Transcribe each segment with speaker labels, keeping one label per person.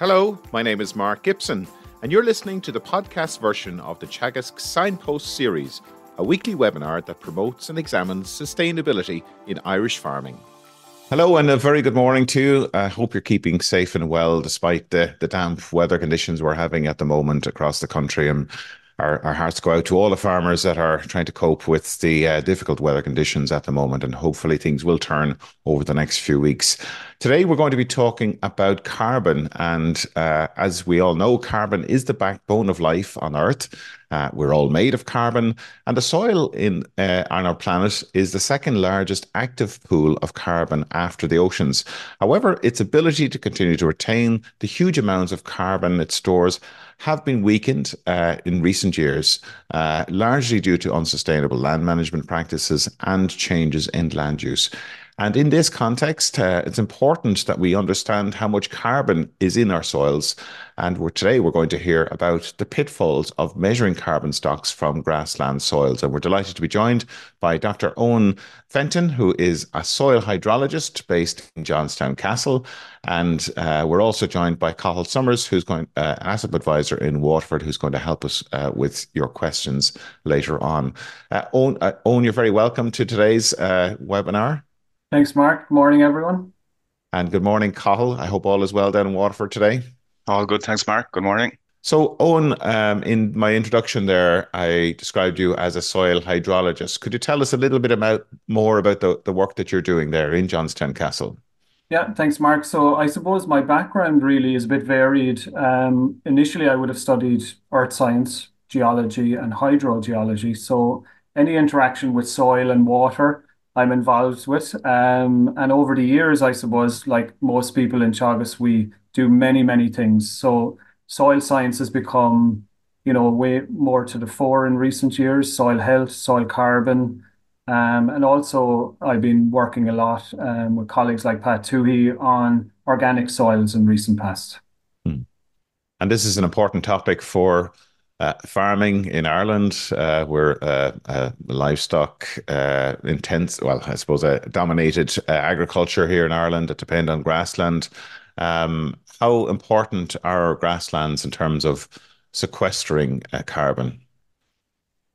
Speaker 1: Hello, my name is Mark Gibson, and you're listening to the podcast version of the Teagasc Signpost series, a weekly webinar that promotes and examines sustainability in Irish farming. Hello and a very good morning to you. I hope you're keeping safe and well despite the, the damp weather conditions we're having at the moment across the country. And our, our hearts go out to all the farmers that are trying to cope with the uh, difficult weather conditions at the moment, and hopefully things will turn over the next few weeks. Today, we're going to be talking about carbon, and uh, as we all know, carbon is the backbone of life on Earth. Uh, we're all made of carbon, and the soil in uh, on our planet is the second largest active pool of carbon after the oceans. However, its ability to continue to retain the huge amounts of carbon it stores have been weakened uh, in recent years, uh, largely due to unsustainable land management practices and changes in land use. And in this context, uh, it's important that we understand how much carbon is in our soils. And we're, today we're going to hear about the pitfalls of measuring carbon stocks from grassland soils. And we're delighted to be joined by Dr. Owen Fenton, who is a soil hydrologist based in Johnstown Castle. And uh, we're also joined by Cathal Somers, who's going uh, asset advisor in Waterford, who's going to help us uh, with your questions later on. Uh, Owen, uh, Owen, you're very welcome to today's uh, webinar.
Speaker 2: Thanks, Mark. Good morning, everyone.
Speaker 1: And good morning, Cathal. I hope all is well down in Waterford today.
Speaker 3: All good. Thanks, Mark. Good morning.
Speaker 1: So, Owen, um, in my introduction there, I described you as a soil hydrologist. Could you tell us a little bit about more about the, the work that you're doing there in Johnstown Castle?
Speaker 2: Yeah, thanks, Mark. So, I suppose my background really is a bit varied. Um, initially, I would have studied earth science, geology, and hydrogeology. So, any interaction with soil and water I'm involved with. Um, and over the years, I suppose, like most people in Teagasc, we do many, many things. So soil science has become, you know, way more to the fore in recent years, soil health, soil carbon. Um, and also, I've been working a lot um, with colleagues like Pat Tuohy on organic soils in recent past. Hmm.
Speaker 1: And this is an important topic for uh, farming in Ireland, uh, we're uh, uh livestock uh, intense. Well, I suppose dominated uh, agriculture here in Ireland that depend on grassland. Um, how important are grasslands in terms of sequestering carbon?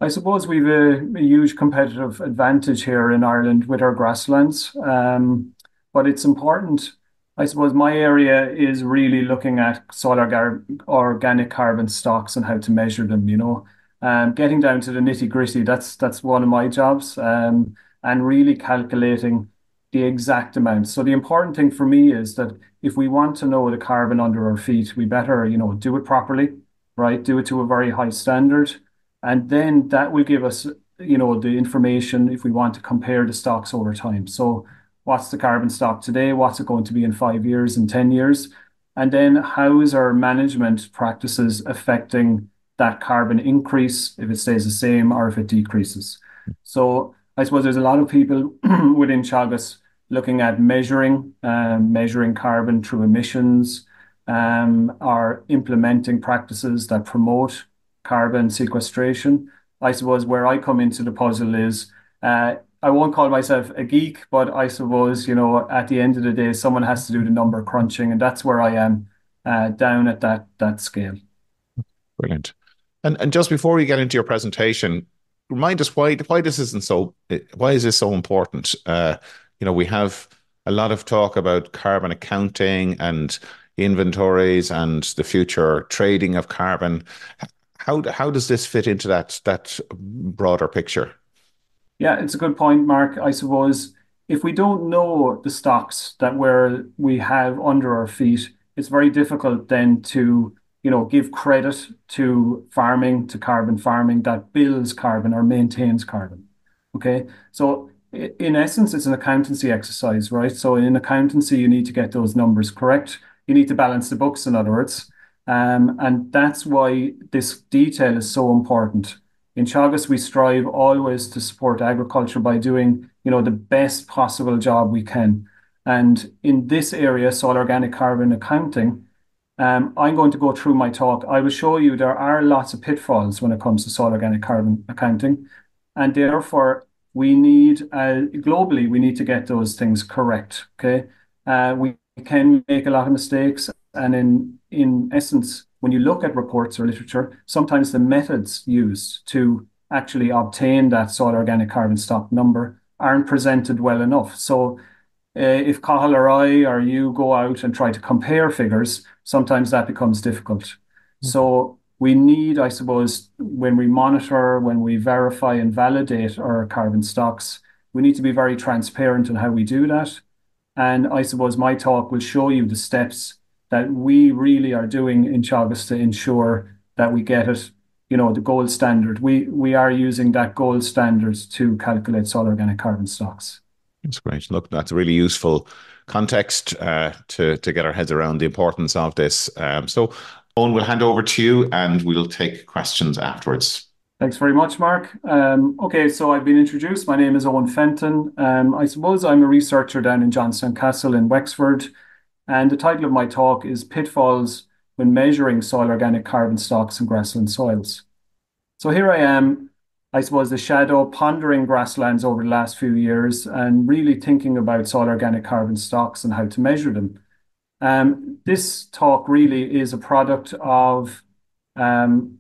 Speaker 2: I suppose we've a, a, huge competitive advantage here in Ireland with our grasslands, um, but it's important I suppose my area is really looking at soil organic carbon stocks and how to measure them, you know. Um, getting down to the nitty-gritty, that's that's one of my jobs, um, and really calculating the exact amount. So the important thing for me is that if we want to know the carbon under our feet, we better, you know, do it properly, right? Do it to a very high standard, and then that will give us, you know, the information if we want to compare the stocks over time. What's the carbon stock today, what's it going to be in five years and 10 years, and then how is our management practices affecting that carbon increase if it stays the same or if it decreases. So I suppose there's a lot of people within Teagasc looking at measuring um, measuring carbon through emissions, um, are implementing practices that promote carbon sequestration. I suppose where I come into the puzzle is uh, I won't call myself a geek, but I suppose, you know, at the end of the day, someone has to do the number crunching, and that's where I am uh, down at that that scale.
Speaker 1: Brilliant. And and just before we get into your presentation, remind us why why this isn't so why is this so important? Uh, you know, we have a lot of talk about carbon accounting and inventories and the future trading of carbon. How how does this fit into that that broader picture?
Speaker 2: Yeah, it's a good point, Mark. I suppose if we don't know the stocks that we're we have under our feet, it's very difficult then to you know give credit to farming to carbon farming that builds carbon or maintains carbon. Okay, so in essence, it's an accountancy exercise, right? So in accountancy, you need to get those numbers correct. You need to balance the books, in other words. Um, and that's why this detail is so important. In Teagasc, we strive always to support agriculture by doing, you know, the best possible job we can. And in this area, soil organic carbon accounting, um, I'm going to go through my talk. I will show you there are lots of pitfalls when it comes to soil organic carbon accounting, and therefore we need uh, globally we need to get those things correct. Okay, uh, we can make a lot of mistakes. And in, in essence, when you look at reports or literature, sometimes the methods used to actually obtain that soil organic carbon stock number aren't presented well enough. So uh, if Cathal or I or you go out and try to compare figures, sometimes that becomes difficult. Mm-hmm. So we need, I suppose, when we monitor, when we verify and validate our carbon stocks, we need to be very transparent in how we do that. And I suppose my talk will show you the steps that we really are doing in Teagasc to ensure that we get it, you know, the gold standard. We we are using that gold standard to calculate soil organic carbon stocks.
Speaker 1: That's great. Look, that's a really useful context uh, to to get our heads around the importance of this. Um, so, Owen, we'll hand over to you, and we'll take questions afterwards.
Speaker 2: Thanks very much, Mark. Um, okay, so I've been introduced. My name is Owen Fenton. Um, I suppose I'm a researcher down in Johnstown Castle in Wexford, and the title of my talk is Pitfalls when Measuring Soil Organic Carbon Stocks in Grassland Soils. So here I am, I suppose, the shadow pondering grasslands over the last few years and really thinking about soil organic carbon stocks and how to measure them. Um, this talk really is a product of um,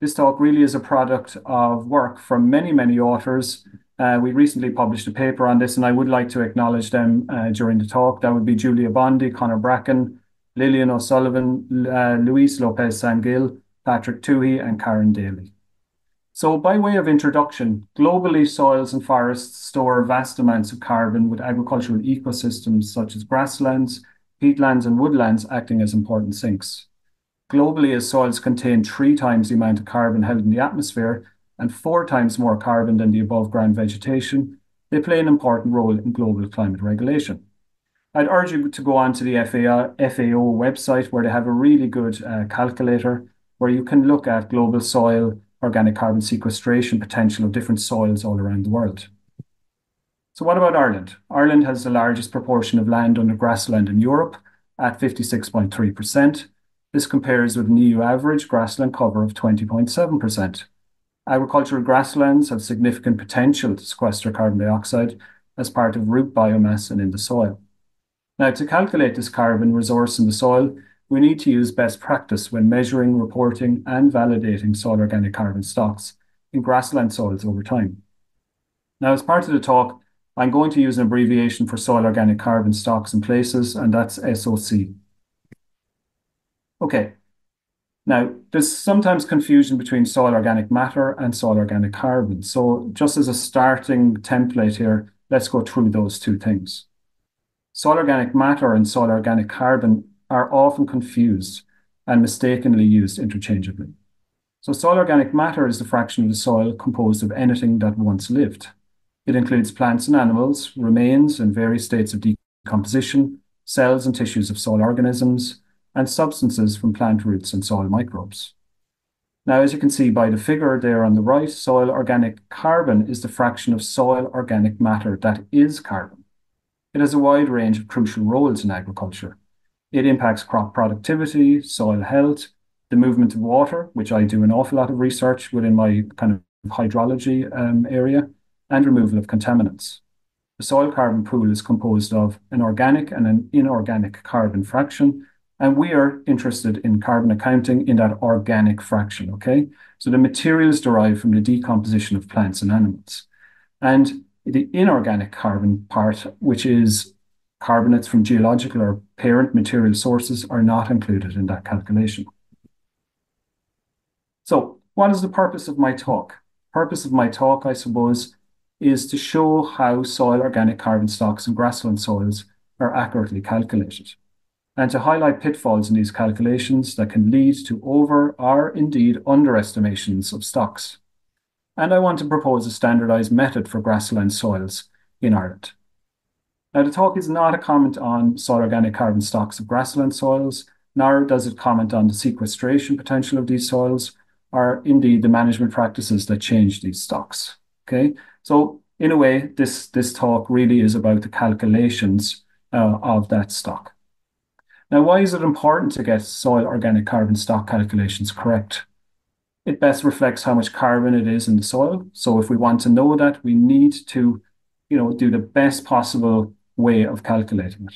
Speaker 2: this talk really is a product of work from many, many authors. Uh, we recently published a paper on this, and I would like to acknowledge them uh, during the talk. That would be Giulia Bondi, Conor Bracken, Lilian O'Sullivan, uh, Luis Lopez Sangil, Patrick Tuohy, and Karen Daly. So, by way of introduction, globally, soils and forests store vast amounts of carbon with agricultural ecosystems such as grasslands, peatlands, and woodlands acting as important sinks. Globally, as soils contain three times the amount of carbon held in the atmosphere and four times more carbon than the above ground vegetation, they play an important role in global climate regulation. I'd urge you to go on to the FAO, FAO website where they have a really good uh, calculator where you can look at global soil organic carbon sequestration potential of different soils all around the world. So, what about Ireland? Ireland has the largest proportion of land under grassland in Europe at 56.3%. This compares with an EU average grassland cover of 20.7%. Agricultural grasslands have significant potential to sequester carbon dioxide as part of root biomass and in the soil. Now, to calculate this carbon resource in the soil, we need to use best practice when measuring, reporting, and validating soil organic carbon stocks in grassland soils over time. Now, as part of the talk, I'm going to use an abbreviation for soil organic carbon stocks in places, and that's SOC. Okay. Now, there's sometimes confusion between soil organic matter and soil organic carbon. So just as a starting template here, let's go through those two things. Soil organic matter and soil organic carbon are often confused and mistakenly used interchangeably. So soil organic matter is the fraction of the soil composed of anything that once lived. It includes plants and animals, remains and various states of decomposition, cells and tissues of soil organisms, and substances from plant roots and soil microbes. Now, as you can see by the figure there on the right, soil organic carbon is the fraction of soil organic matter that is carbon. It has a wide range of crucial roles in agriculture. It impacts crop productivity, soil health, the movement of water, which I do an awful lot of research within my kind of hydrology um, area, and removal of contaminants. The soil carbon pool is composed of an organic and an inorganic carbon fraction, and we are interested in carbon accounting in that organic fraction, okay? So the materials derived from the decomposition of plants and animals. And the inorganic carbon part, which is carbonates from geological or parent material sources, are not included in that calculation. So what is the purpose of my talk? Purpose of my talk, I suppose, is to show how soil organic carbon stocks and grassland soils are accurately calculated and to highlight pitfalls in these calculations that can lead to over or indeed underestimations of stocks. And I want to propose a standardized method for grassland soils in Ireland. Now, the talk is not a comment on soil organic carbon stocks of grassland soils, nor does it comment on the sequestration potential of these soils, or indeed the management practices that change these stocks. Okay, so in a way, this, this talk really is about the calculations uh, of that stock. Now, why is it important to get soil organic carbon stock calculations correct? It best reflects how much carbon it is in the soil. So if we want to know that, we need to, you know, do the best possible way of calculating it.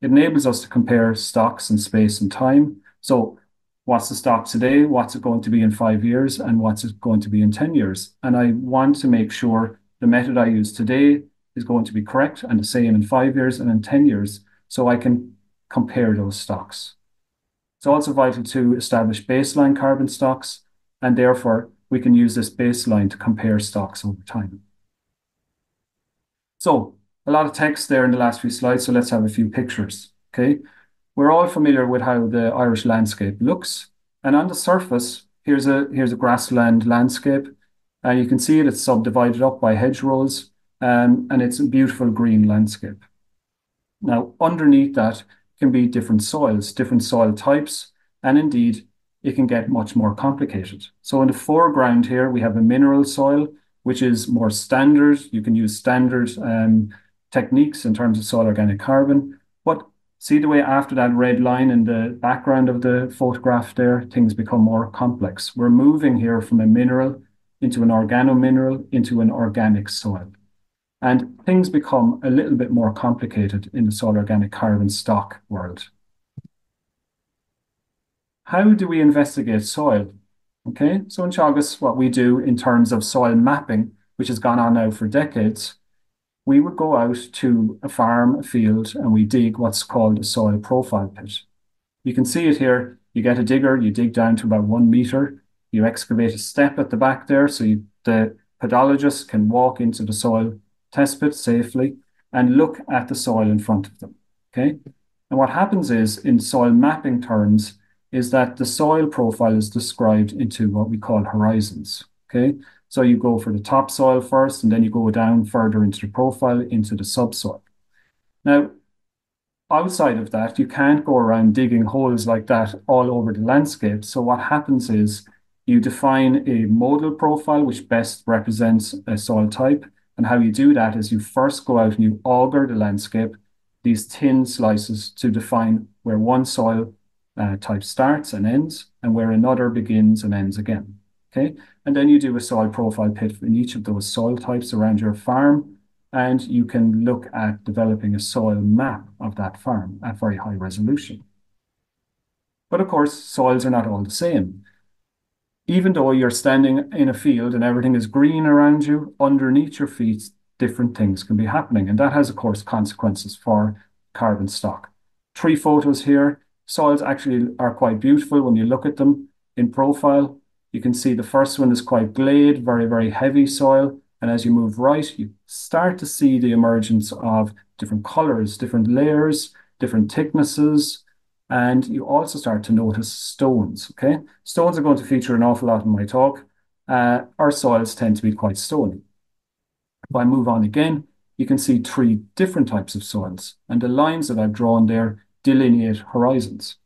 Speaker 2: It enables us to compare stocks in space and time. So what's the stock today? What's it going to be in five years? And what's it going to be in 10 years? And I want to make sure the method I use today is going to be correct and the same in five years and in 10 years so I can compare those stocks. It's also vital to establish baseline carbon stocks, and therefore we can use this baseline to compare stocks over time. So a lot of text there in the last few slides, so let's have a few pictures. Okay. We're all familiar with how the Irish landscape looks. And on the surface, here's a here's a grassland landscape. And you can see it, it's subdivided up by hedgerows, um, and it's a beautiful green landscape. Now, underneath that can be different soils, different soil types, and indeed, it can get much more complicated. So in the foreground here, we have a mineral soil, which is more standard. You can use standard um, techniques in terms of soil organic carbon. But see the way after that red line in the background of the photograph there, things become more complex. We're moving here from a mineral into an organomineral into an organic soil. And things become a little bit more complicated in the soil organic carbon stock world. How do we investigate soil? Okay, so in Teagasc, what we do in terms of soil mapping, which has gone on now for decades, we would go out to a farm, a field, and we dig what's called a soil profile pit. You can see it here. You get a digger, you dig down to about one meter, you excavate a step at the back there so you, the pedologist can walk into the soil test pit safely and look at the soil in front of them. Okay. And what happens is in soil mapping terms is that the soil profile is described into what we call horizons. Okay. So you go for the topsoil first, and then you go down further into the profile into the subsoil. Now, outside of that, you can't go around digging holes like that all over the landscape. So what happens is you define a modal profile which best represents a soil type. And how you do that is you first go out and you auger the landscape, these thin slices to define where one soil uh, type starts and ends and where another begins and ends again. Okay. And then you do a soil profile pit in each of those soil types around your farm. And you can look at developing a soil map of that farm at very high resolution. But of course, soils are not all the same. Even though you're standing in a field and everything is green around you, underneath your feet, different things can be happening. And that has, of course, consequences for carbon stock. Three photos here. Soils actually are quite beautiful when you look at them in profile. You can see the first one is quite gleyed, very, very heavy soil. And as you move right, you start to see the emergence of different colors, different layers, different thicknesses, and you also start to notice stones, okay? Stones are going to feature an awful lot in my talk. Uh, our soils tend to be quite stony. If I move on again, you can see three different types of soils, and the lines that I've drawn there delineate horizons.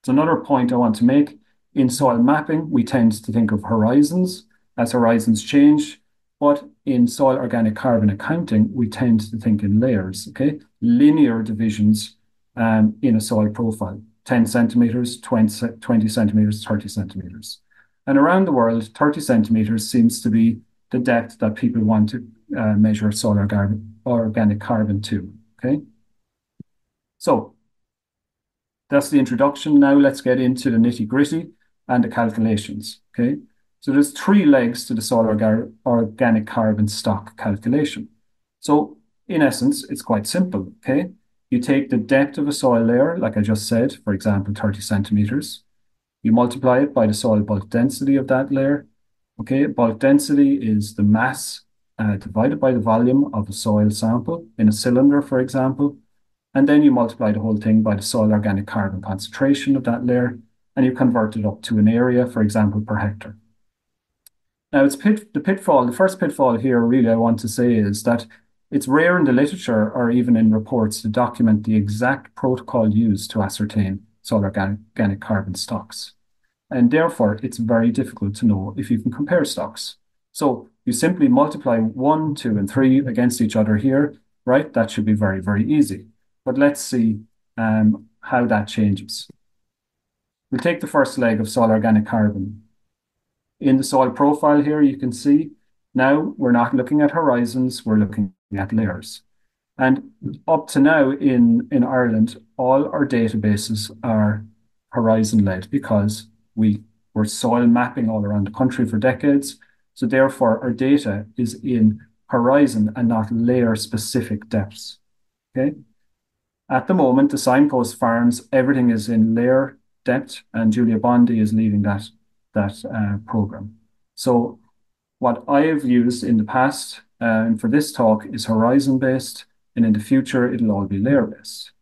Speaker 2: It's another point I want to make in soil mapping, we tend to think of horizons as horizons change, but in soil organic carbon accounting, we tend to think in layers, okay? Linear divisions in a soil profile, 10 centimeters, 20, 20 centimeters, 30 centimeters. And around the world, 30 centimeters seems to be the depth that people want to uh, measure soil organic carbon to, okay? So that's the introduction. Now let's get into the nitty gritty and the calculations. Okay, so there's three legs to the soil organic carbon stock calculation. So in essence, it's quite simple. Okay, you take the depth of a soil layer, like I just said, for example, 30 centimeters. You multiply it by the soil bulk density of that layer. Okay, bulk density is the mass uh, divided by the volume of a soil sample in a cylinder, for example. And then you multiply the whole thing by the soil organic carbon concentration of that layer and you convert it up to an area, for example, per hectare. Now, it's pit, the pitfall, the first pitfall here, really, I want to say is that it's rare in the literature or even in reports to document the exact protocol used to ascertain soil organic, carbon stocks. And therefore, it's very difficult to know if you can compare stocks. So you simply multiply one, two, and three against each other here, right? That should be very, very easy. But let's see um, how that changes. We'll take the first leg of soil organic carbon. In the soil profile here, you can see now we're not looking at horizons, we're looking at layers. And up to now in, in Ireland, all our databases are horizon led because we were soil mapping all around the country for decades. So therefore, our data is in horizon and not layer specific depths. Okay. At the moment, the signpost farms, everything is in layer depth, and Giulia Bondi is leading that, that uh, program. So what I have used in the past for this talk is horizon based, and in the future, it'll all be layer based.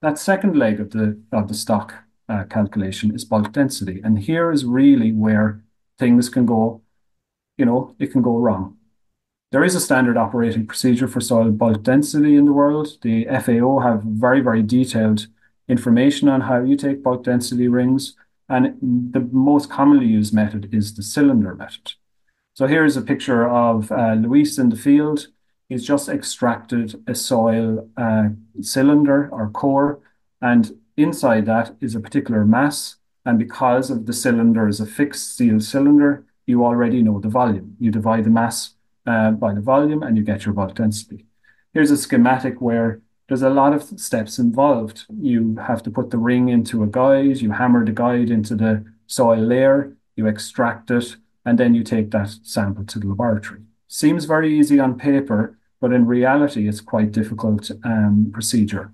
Speaker 2: That second leg of the, of the stock uh, calculation is bulk density. And here is really where things can go, you know, it can go wrong. There is a standard operating procedure for soil bulk density in the world. The FAO have very, very detailed information on how you take bulk density rings. And the most commonly used method is the cylinder method. So here's a picture of uh, Luis in the field. He's just extracted a soil uh, cylinder or core, and inside that is a particular mass. And because of the cylinder is a fixed steel cylinder, you already know the volume. You divide the mass uh, by the volume and you get your bulk density. Here's a schematic where there's a lot of steps involved. You have to put the ring into a guide, you hammer the guide into the soil layer, you extract it, and then you take that sample to the laboratory. Seems very easy on paper, but in reality, it's quite difficult um, procedure.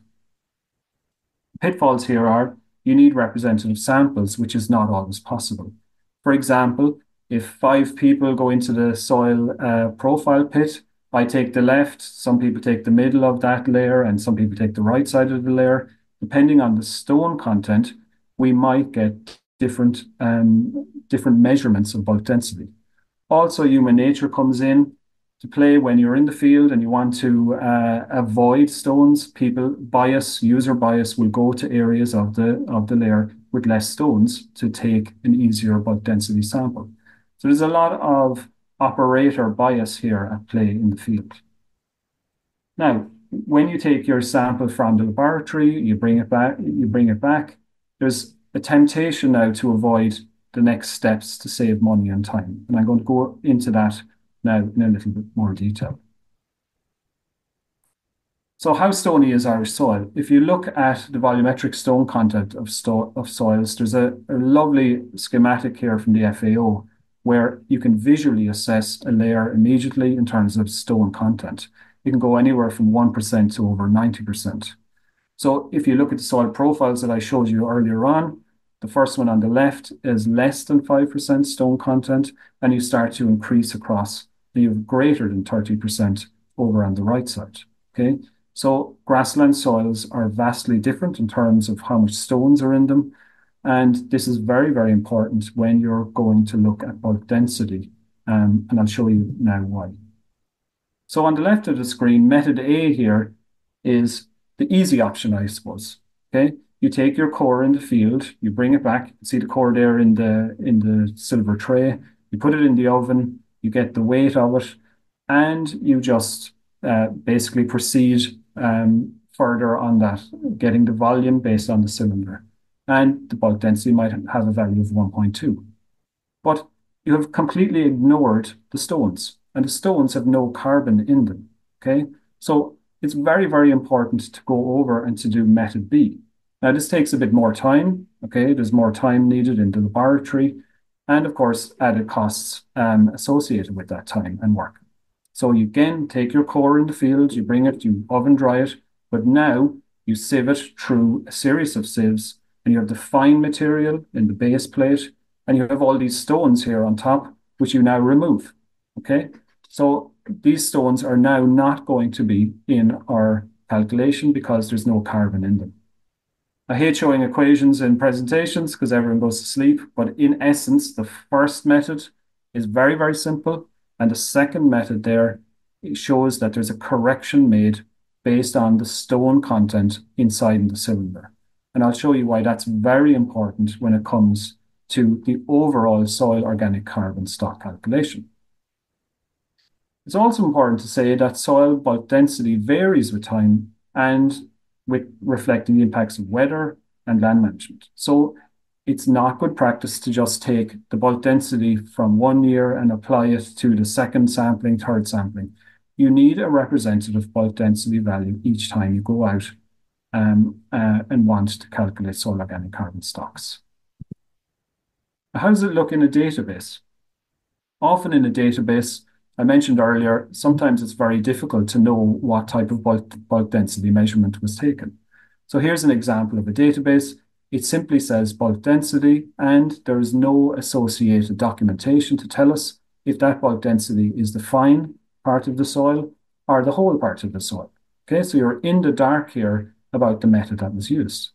Speaker 2: Pitfalls here are you need representative samples, which is not always possible. For example, if five people go into the soil uh, profile pit, I take the left, some people take the middle of that layer, and some people take the right side of the layer. Depending on the stone content, we might get different um, different measurements of bulk density. Also, human nature comes in to play when you're in the field and you want to uh, avoid stones. People bias, user bias, will go to areas of the of the layer with less stones to take an easier bulk density sample. So there's a lot of operator bias here at play in the field. Now, when you take your sample from the laboratory, you bring it back, you bring it back, there's a temptation now to avoid the next steps to save money and time. And I'm going to go into that now in a little bit more detail. So how stony is Irish soil? If you look at the volumetric stone content of, soils, there's a, a lovely schematic here from the FAO where you can visually assess a layer immediately in terms of stone content. You can go anywhere from 1% to over 90%. So if you look at the soil profiles that I showed you earlier on, the first one on the left is less than 5% stone content, and you start to increase across, you have greater than 30% over on the right side. Okay, so grassland soils are vastly different in terms of how much stones are in them, and this is very, very important when you're going to look at bulk density. Um, and I'll show you now why. So on the left of the screen, method A here is the easy option, I suppose. Okay, you take your core in the field, you bring it back, you see the core there in the in the silver tray, you put it in the oven, you get the weight of it, and you just uh, basically proceed um, further on that, getting the volume based on the cylinder and the bulk density might have a value of 1.2. But you have completely ignored the stones, and the stones have no carbon in them. Okay, so it's very, very important to go over and to do method B. Now, this takes a bit more time. Okay, there's more time needed in the laboratory, and of course, added costs um, associated with that time and work. So you again take your core in the field, you bring it, you oven dry it, but now you sieve it through a series of sieves and you have the fine material in the base plate, and you have all these stones here on top, which you now remove. Okay, so these stones are now not going to be in our calculation because there's no carbon in them. I hate showing equations in presentations because everyone goes to sleep, but in essence, the first method is very, very simple. And the second method there shows that there's a correction made based on the stone content inside the cylinder. And I'll show you why that's very important when it comes to the overall soil organic carbon stock calculation. It's also important to say that soil bulk density varies with time and reflecting the impacts of weather and land management. So it's not good practice to just take the bulk density from one year and apply it to the second sampling, third sampling. you need a representative bulk density value each time you go out um, uh, and want to calculate soil organic carbon stocks. How does it look in a database? Often in a database, I mentioned earlier, sometimes it's very difficult to know what type of bulk, bulk density measurement was taken. So here's an example of a database. It simply says bulk density, and there is no associated documentation to tell us if that bulk density is the fine part of the soil or the whole part of the soil. Okay, so you're in the dark here about the method that was used.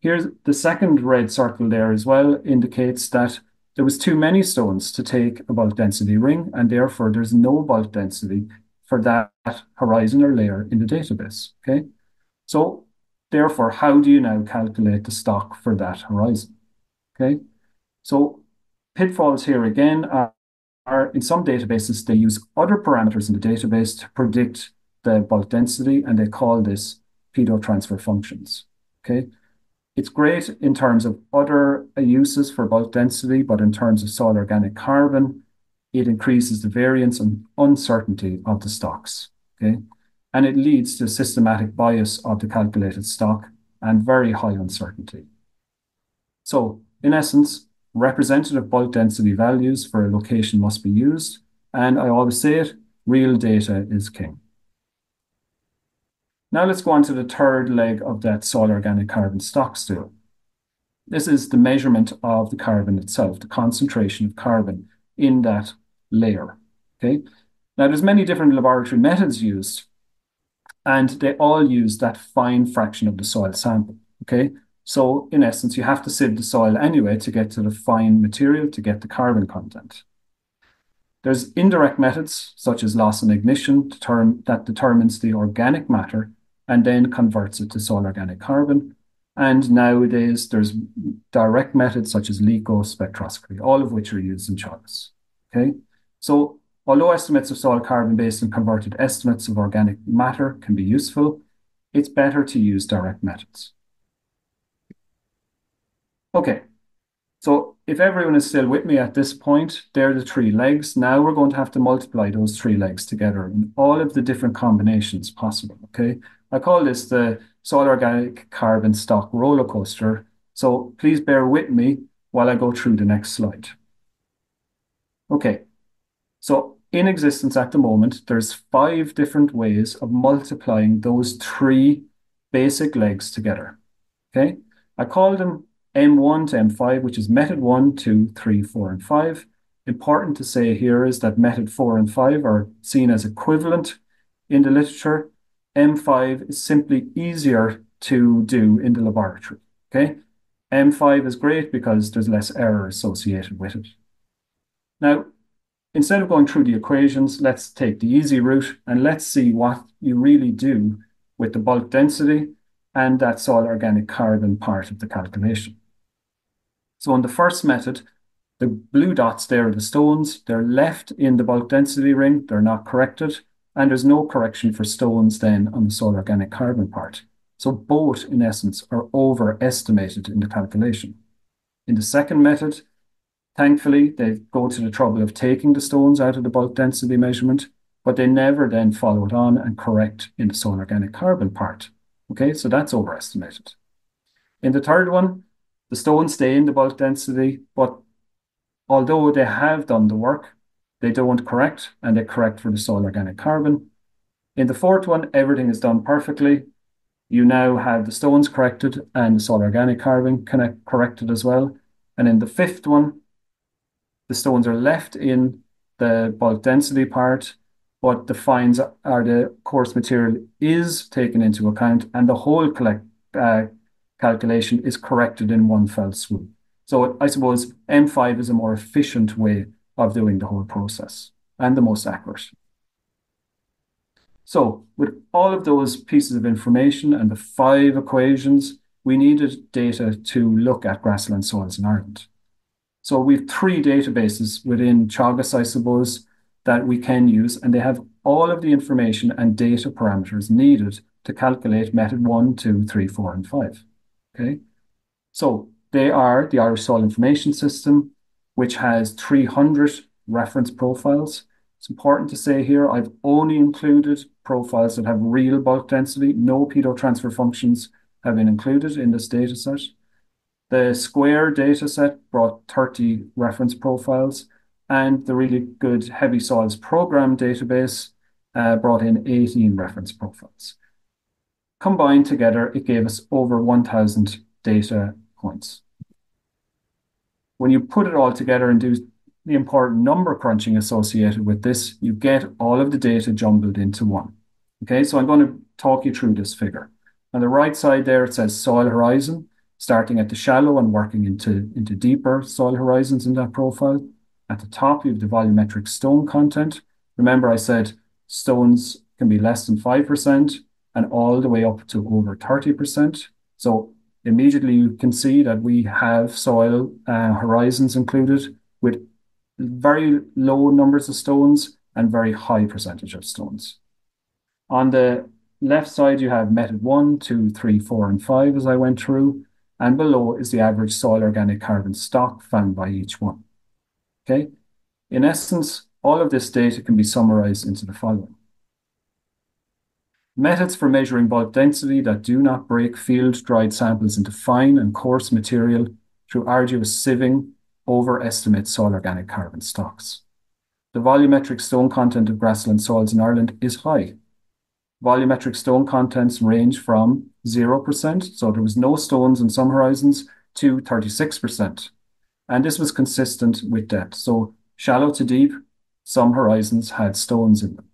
Speaker 2: Here's the second red circle there as well indicates that there was too many stones to take a bulk density ring, and therefore there's no bulk density for that horizon or layer in the database. Okay, so therefore, how do you now calculate the stock for that horizon? Okay, so pitfalls here again are, in some databases they use other parameters in the database to predict the bulk density, and they call this pedo transfer functions. Okay, it's great in terms of other uses for bulk density, but in terms of soil organic carbon, it increases the variance and uncertainty of the stocks. Okay. And it leads to systematic bias of the calculated stock and very high uncertainty. So, in essence, representative bulk density values for a location must be used. And I always say it real data is king. Now let's go on to the third leg of that soil organic carbon stock stool. This is the measurement of the carbon itself, the concentration of carbon in that layer. Okay. Now there's many different laboratory methods used, and they all use that fine fraction of the soil sample. Okay. So in essence, you have to sieve the soil anyway to get to the fine material to get the carbon content. There's indirect methods such as loss on ignition that determines the organic matter and then converts it to soil organic carbon. And nowadays, there's direct methods such as LECO spectroscopy, all of which are used in Teagasc. Okay, so although estimates of soil carbon based on converted estimates of organic matter can be useful, it's better to use direct methods. Okay, so if everyone is still with me at this point, they're the three legs. Now we're going to have to multiply those three legs together in all of the different combinations possible, okay? I call this the soil organic carbon stock roller coaster. So please bear with me while I go through the next slide. Okay, so in existence at the moment, there's five different ways of multiplying those three basic legs together. Okay, I call them M1 to M5, which is method 1, 2, 3, 4, and 5. Important to say here is that method 4 and 5 are seen as equivalent in the literature, M5 is simply easier to do in the laboratory. Okay. M5 is great because there's less error associated with it. Now, instead of going through the equations, let's take the easy route and let's see what you really do with the bulk density and that soil organic carbon part of the calculation. So on the first method, the blue dots there are the stones. They're left in the bulk density ring. They're not corrected and there's no correction for stones then on the soil organic carbon part. So both, in essence, are overestimated in the calculation. In the second method, thankfully, they go to the trouble of taking the stones out of the bulk density measurement, but they never then follow it on and correct in the soil organic carbon part. Okay, so that's overestimated. In the third one, the stones stay in the bulk density, but although they have done the work, they don't correct, and they correct for the soil organic carbon. In the fourth one, everything is done perfectly. You now have the stones corrected and the soil organic carbon corrected as well. And in the fifth one, the stones are left in the bulk density part, but the fines are the coarse material is taken into account and the whole collect, uh, calculation is corrected in one fell swoop. So I suppose M5 is a more efficient way of doing the whole process and the most accurate. So with all of those pieces of information and the five equations, we needed data to look at grassland soils in Ireland. So we've three databases within Teagasc, I suppose, that we can use, and they have all of the information and data parameters needed to calculate method one, two, three, four, and five. Okay. So they are the Irish Soil Information System, which has 300 reference profiles. It's important to say here, I've only included profiles that have real bulk density. No pedo transfer functions have been included in this data set. The Square dataset brought 30 reference profiles, and the really good Heavy Soils Program database uh, brought in 18 reference profiles. Combined together, it gave us over 1,000 data points. When you put it all together and do the important number crunching associated with this, you get all of the data jumbled into one. Okay, so I'm going to talk you through this figure. On the right side there, it says soil horizon starting at the shallow and working into, into deeper soil horizons in that profile. At the top, you have the volumetric stone content. Remember, I said stones can be less than 5% and all the way up to over 30%. So immediately you can see that we have soil uh, horizons included with very low numbers of stones and very high percentage of stones. On the left side, you have method one, two, three, four, and five as I went through and below is the average soil organic carbon stock found by each one. Okay? In essence, all of this data can be summarized into the following. Methods for measuring bulk density that do not break field-dried samples into fine and coarse material through arduous sieving overestimate soil organic carbon stocks. The volumetric stone content of grassland soils in Ireland is high, volumetric stone contents range from 0%, so there was no stones in some horizons, to 36%. And this was consistent with depth. So shallow to deep, some horizons had stones in them.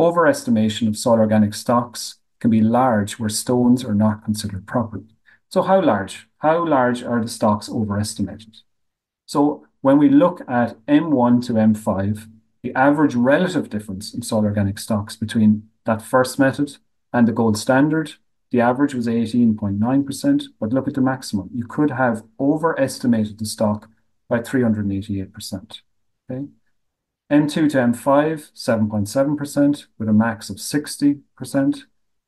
Speaker 2: Overestimation of soil organic stocks can be large where stones are not considered properly. So how large? How large are the stocks overestimated? So when we look at M1 to M5, the average relative difference in soil organic stocks between that first method and the gold standard, the average was 18.9%, but look at the maximum. You could have overestimated the stock by 388%. Okay. M2 to M5, 7.7%, with a max of 60%.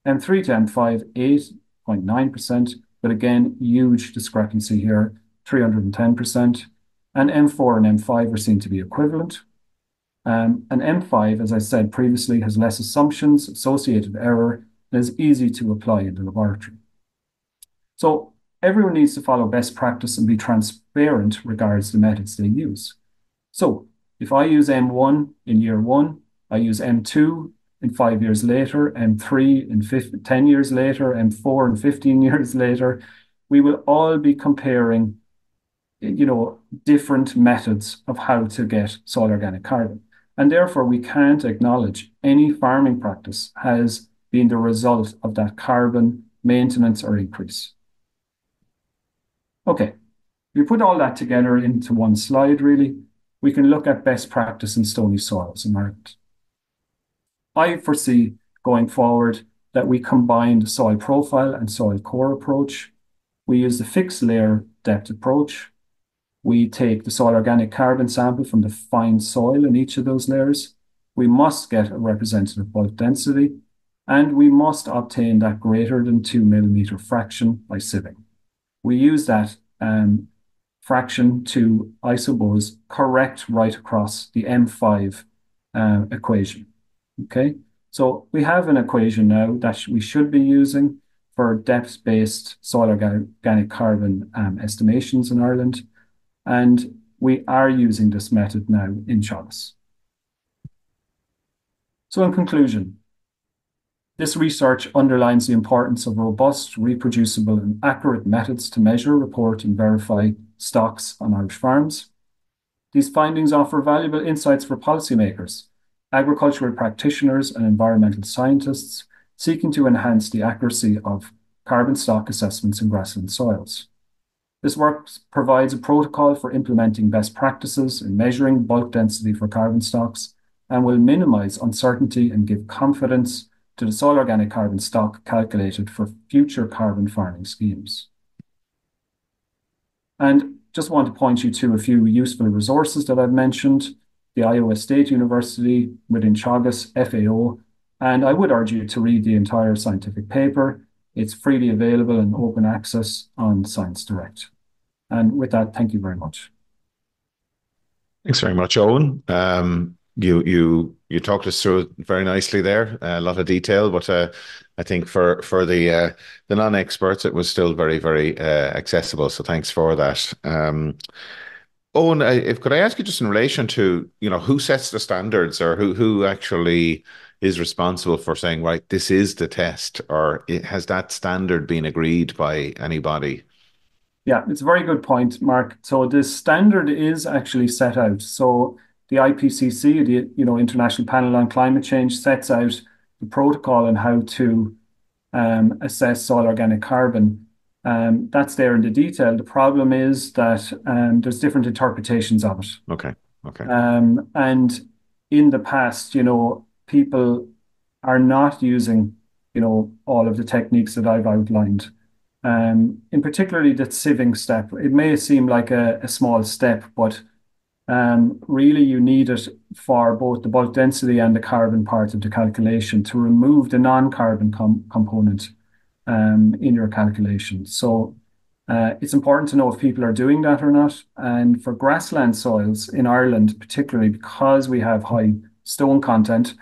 Speaker 2: M3 to M5, 8.9%, but again, huge discrepancy here, 310%. And M4 and M5 are seen to be equivalent, um, an M5, as I said previously, has less assumptions, associated error, and is easy to apply in the laboratory. So everyone needs to follow best practice and be transparent regards the methods they use. If I use M1 in year one, I use M2 in five years later, M3 in 50, 10 years later, M4 in 15 years later, we will all be comparing you know, different methods of how to get soil organic carbon. And therefore, we can't acknowledge any farming practice has been the result of that carbon maintenance or increase. Okay, we put all that together into one slide, really. We can look at best practice in stony soils in Ireland. I foresee going forward that we combine the soil profile and soil core approach. We use the fixed layer depth approach, we take the soil organic carbon sample from the fine soil in each of those layers. We must get a representative bulk density, and we must obtain that greater than 2 millimeter fraction by sieving. We use that um, fraction to, I suppose, correct right across the M5 uh, equation. Okay, so we have an equation now that we should be using for depth-based soil organic carbon um, estimations in Ireland. And we are using this method now in Teagasc. So in conclusion, this research underlines the importance of robust, reproducible, and accurate methods to measure, report, and verify stocks on Irish farms. These findings offer valuable insights for policymakers, agricultural practitioners, and environmental scientists seeking to enhance the accuracy of carbon stock assessments in grassland soils. This work provides a protocol for implementing best practices in measuring bulk density for carbon stocks and will minimize uncertainty and give confidence to the soil organic carbon stock calculated for future carbon farming schemes. And just want to point you to a few useful resources that I've mentioned, the Iowa State University within Teagasc, FAO, and I would urge you to read the entire scientific paper it's freely available and open access on Science Direct. And with that, thank you very much.
Speaker 1: Thanks very much, Owen. Um, you you you talked us through very nicely there, a lot of detail, but uh, I think for for the uh, the non-experts, it was still very very uh, accessible. So thanks for that. Um, Owen, if could I ask you just in relation to you know who sets the standards or who who actually is responsible for saying right this is the test or has that standard been agreed by anybody?
Speaker 2: Yeah, it's a very good point, Mark. So the standard is actually set out. So the IPCC, the you know International Panel on Climate Change, sets out the protocol on how to um, assess soil organic carbon. Um, that's there in the detail. The problem is that um, there's different interpretations of it.
Speaker 1: Okay. Okay.
Speaker 2: Um, and in the past, you know, people are not using, you know, all of the techniques that I've outlined. Um, in particularly the sieving step, it may seem like a, a small step, but really you need it for both the bulk density and the carbon part of the calculation to remove the non-carbon com component um, in your calculation. So uh, it's important to know if people are doing that or not. And for grassland soils in Ireland, particularly because we have high stone content,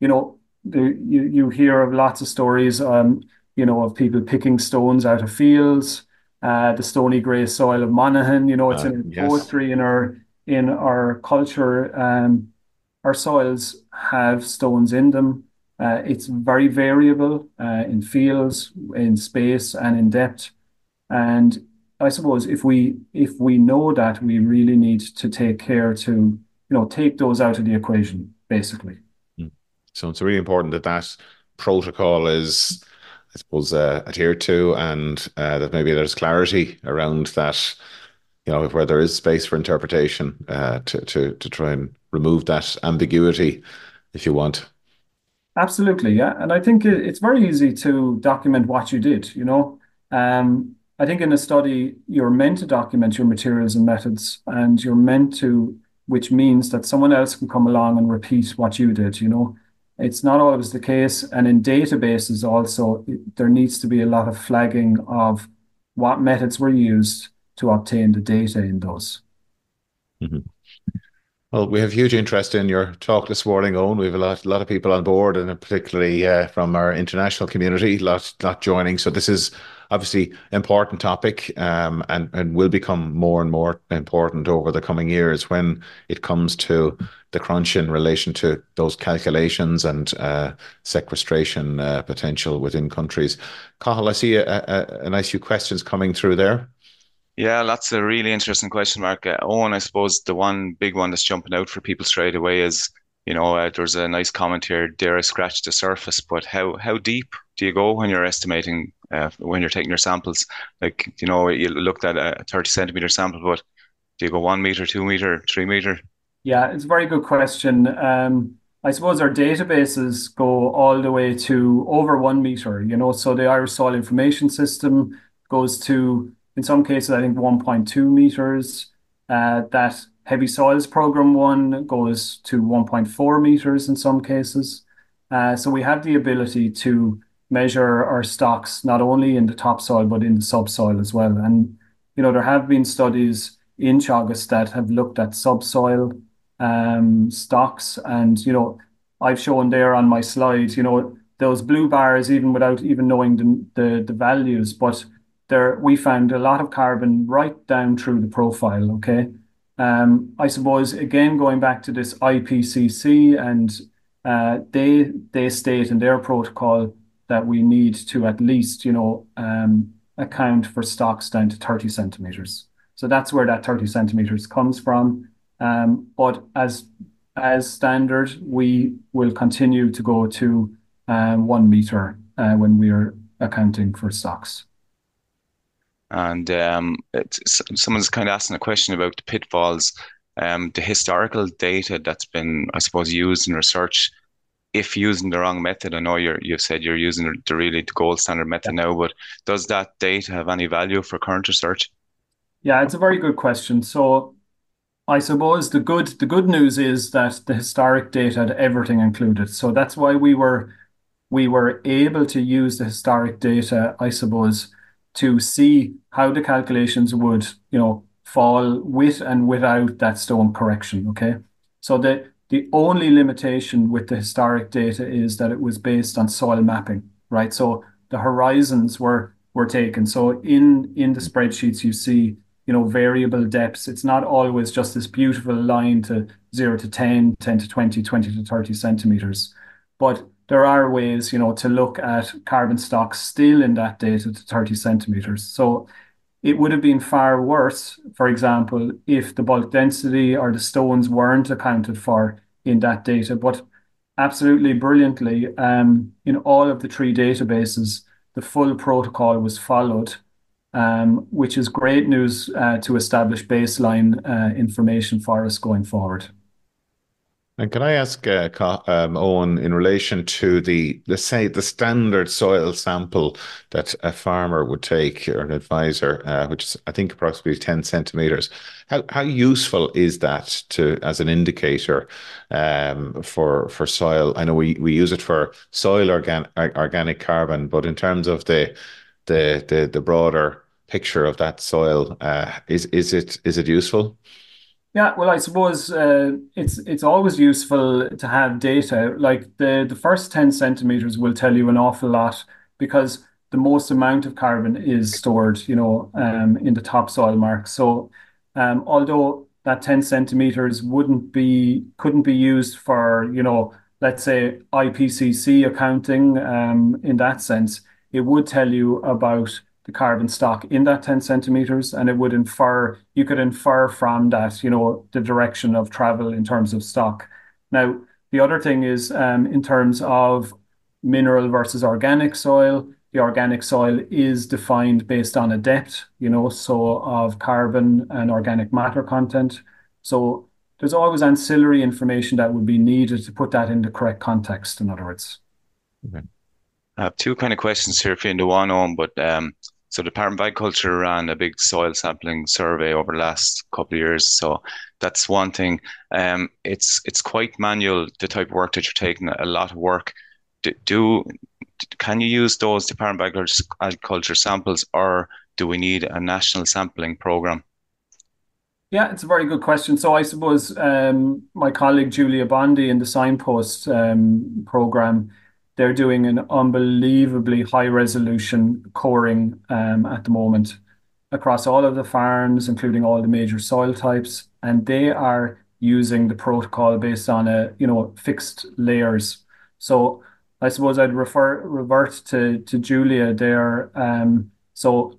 Speaker 2: you know, the, you, you hear of lots of stories, um, you know, of people picking stones out of fields, uh, the stony grey soil of Monaghan, you know, it's uh, in yes. poetry in our in our culture, um, our soils have stones in them. Uh, it's very variable uh, in fields, in space, and in depth. And I suppose if we if we know that, we really need to take care to you know take those out of the equation, basically.
Speaker 1: Hmm. So it's really important that that protocol is, I suppose, uh, adhered to, and uh, that maybe there's clarity around that you know, where there is space for interpretation uh, to, to, to try and remove that ambiguity, if you want.
Speaker 2: Absolutely, yeah. And I think it's very easy to document what you did, you know. Um, I think in a study, you're meant to document your materials and methods, and you're meant to, which means that someone else can come along and repeat what you did, you know. It's not always the case. And in databases, also, there needs to be a lot of flagging of what methods were used to obtain the data in those.
Speaker 1: Mm-hmm. Well, we have huge interest in your talk this morning, Owen. We have a lot, a lot of people on board, and particularly uh, from our international community, lot, lot joining. So this is obviously important topic, um, and and will become more and more important over the coming years when it comes to the crunch in relation to those calculations and uh, sequestration uh, potential within countries. Cathal, I see a, a, a nice few questions coming through there.
Speaker 3: Yeah, that's a really interesting question, Mark. Uh, Owen, I suppose the one big one that's jumping out for people straight away is, you know, uh, there's a nice comment here, dare I scratch the surface, but how how deep do you go when you're estimating, uh, when you're taking your samples? Like, you know, you looked at a 30 centimeter sample, but do you go one meter, two meter, three meter?
Speaker 2: Yeah, it's a very good question. Um, I suppose our databases go all the way to over one meter, you know, so the Irish Soil Information System goes to in some cases, I think 1.2 meters. Uh, that heavy soils program one goes to 1.4 meters in some cases. Uh, so we have the ability to measure our stocks not only in the topsoil but in the subsoil as well. And you know there have been studies in Teagasc that have looked at subsoil um, stocks, and you know I've shown there on my slide, you know those blue bars even without even knowing the the, the values, but there we found a lot of carbon right down through the profile. Okay. Um, I suppose again going back to this IPCC and uh, they they state in their protocol that we need to at least you know um, account for stocks down to 30 centimeters. So that's where that 30 centimeters comes from. Um, but as as standard, we will continue to go to um, one meter uh, when we are accounting for stocks.
Speaker 3: And um, someone's kind of asking a question about the pitfalls, um, the historical data that's been, I suppose, used in research. If using the wrong method, I know you're you've said you're using the really the gold standard method now, but does that data have any value for current research?
Speaker 2: Yeah, it's a very good question. So I suppose the good the good news is that the historic data had everything included. So that's why we were we were able to use the historic data, I suppose, to see how the calculations would, you know, fall with and without that stone correction. Okay. So the The only limitation with the historic data is that it was based on soil mapping, right? So the horizons were were taken. So in in the spreadsheets you see, you know, variable depths. It's not always just this beautiful line to 0 to 10, 10 to 20, 20 to 30 centimeters. But there are ways, you know, to look at carbon stocks still in that data to 30 centimeters. So it would have been far worse, for example, if the bulk density or the stones weren't accounted for in that data. But absolutely brilliantly, um, in all of the three databases, the full protocol was followed, um, which is great news uh, to establish baseline uh, information for us going forward.
Speaker 1: And can I ask uh, um, Owen in relation to the, let's say, the standard soil sample that a farmer would take or an advisor, uh, which is I think approximately ten centimeters. How how useful is that to as an indicator um, for for soil? I know we, we use it for soil organ, organic carbon, but in terms of the the the, the broader picture of that soil, uh, is is it is it useful?
Speaker 2: Yeah, well, I suppose uh, it's it's always useful to have data. Like the the first ten centimeters will tell you an awful lot because the most amount of carbon is stored, you know, um, in the topsoil mark. So, um, although that ten centimeters wouldn't be couldn't be used for, you know, let's say IPCC accounting um, in that sense, it would tell you about the carbon stock in that 10 centimeters and it would infer you could infer from that you know the direction of travel in terms of stock. Now the other thing is um, in terms of mineral versus organic soil the organic soil is defined based on a depth you know so of carbon and organic matter content. So there's always ancillary information that would be needed to put that in the correct context in other words.
Speaker 3: Okay. I have two kind of questions here for you in the one on, but um, so the Department of Agriculture ran a big soil sampling survey over the last couple of years. So that's one thing. Um, it's it's quite manual the type of work that you're taking. A lot of work. Do, do can you use those Department of Agriculture samples, or do we need a national sampling program?
Speaker 2: Yeah, it's a very good question. So I suppose um, my colleague Giulia Bondi in the Signpost um, program they're doing an unbelievably high resolution coring um, at the moment across all of the farms, including all the major soil types, and they are using the protocol based on a you know fixed layers. So I suppose I'd refer revert to to Giulia there. Um, so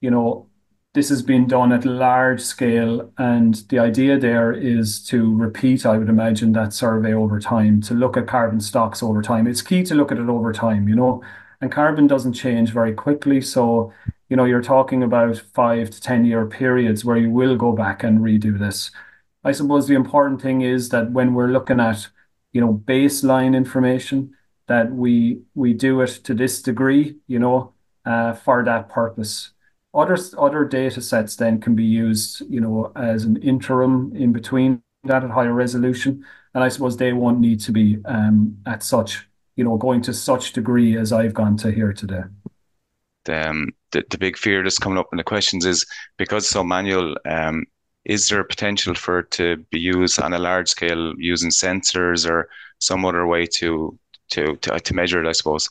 Speaker 2: you know this has been done at large scale, and the idea there is to repeat, I would imagine, that survey over time, to look at carbon stocks over time. It's key to look at it over time, you know, and carbon doesn't change very quickly. So, you know, you're talking about five to 10 year periods where you will go back and redo this. I suppose the important thing is that when we're looking at, you know, baseline information, that we we do it to this degree, you know, uh, for that purpose. Other other data sets then can be used, you know, as an interim in between that at higher resolution. And I suppose they won't need to be um, at such, you know, going to such degree as I've gone to here today.
Speaker 3: The, um, the, big fear that's coming up in the questions is because so manual, um, is there a potential for it to be used on a large scale using sensors or some other way to to to, to measure it, I suppose?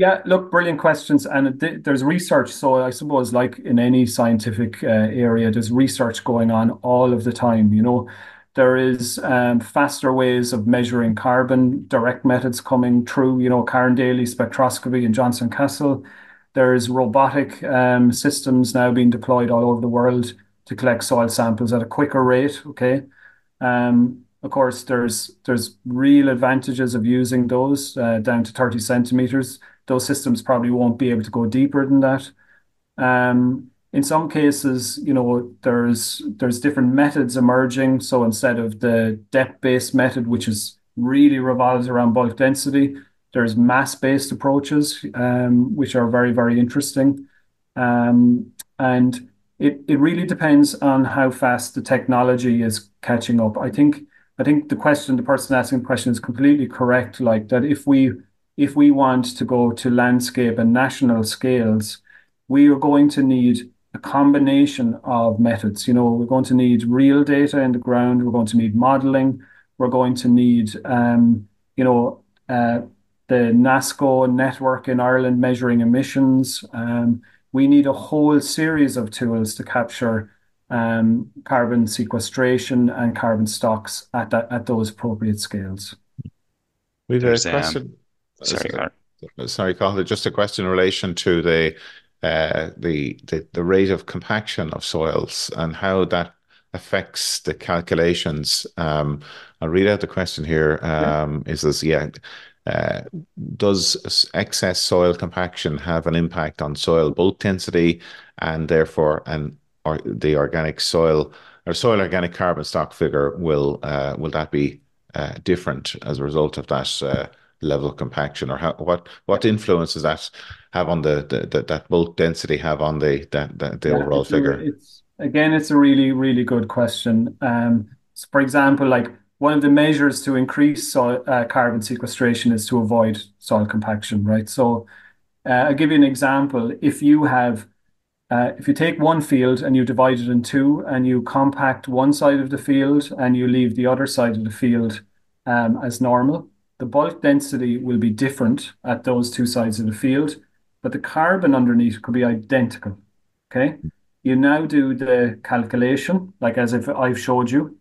Speaker 2: Yeah, look, brilliant questions. And th- there's research. So I suppose, like in any scientific uh, area, there's research going on all of the time. You know, there is um, faster ways of measuring carbon, direct methods coming through. You know, Karen Daly spectroscopy and Johnstown Castle. There's robotic um, systems now being deployed all over the world to collect soil samples at a quicker rate. Okay. Um, of course, there's there's real advantages of using those uh, down to 30 centimeters those systems probably won't be able to go deeper than that. Um, in some cases, you know, there's there's different methods emerging. So instead of the depth-based method, which is really revolves around bulk density, there's mass-based approaches, um, which are very, very interesting. Um, and it, it really depends on how fast the technology is catching up. I think I think the question, the person asking the question is completely correct. Like that if we if we want to go to landscape and national scales, we are going to need a combination of methods. You know, we're going to need real data in the ground, we're going to need modeling, we're going to need, um, you know, uh, the NASCO network in Ireland measuring emissions. Um, we need a whole series of tools to capture um, carbon sequestration and carbon stocks at that at those appropriate scales.
Speaker 1: We've a question.
Speaker 3: Sorry, Cathal.
Speaker 1: Sorry, Cathal. Just a question in relation to the uh, the, rate of compaction of soils and how that affects the calculations. Um, I'll read out the question here. Um. Is this yeah? Uh, does excess soil compaction have an impact on soil bulk density and therefore the organic soil or soil organic carbon stock figure will uh, will that be uh, different as a result of that uh, level of compaction or how what what influence does that have on the, the, the that bulk density have on the that, the yeah, overall
Speaker 2: it's
Speaker 1: figure?
Speaker 2: It's again, it's a really really good question. Um, so for example, like one of the measures to increase soil, uh, carbon sequestration is to avoid soil compaction, right? So uh, I'll give you an example. If you have uh, if you take one field and you divide it in two and you compact one side of the field and you leave the other side of the field um, as normal, the bulk density will be different at those two sides of the field, but the carbon underneath could be identical. Okay. You now do the calculation, like as if I've showed you,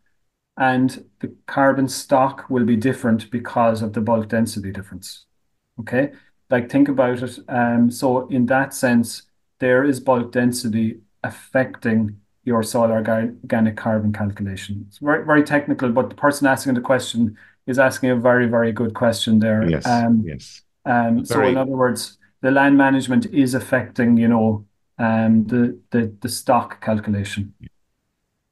Speaker 2: and the carbon stock will be different because of the bulk density difference. Okay. Like think about it. Um, so in that sense, there is bulk density affecting your soil organic carbon calculation. It's very, very technical, but the person asking the question is asking a very, very good question there.
Speaker 1: Yes. Um, yes.
Speaker 2: Um, so in other words, the land management is affecting, you know, um, the, the the stock calculation.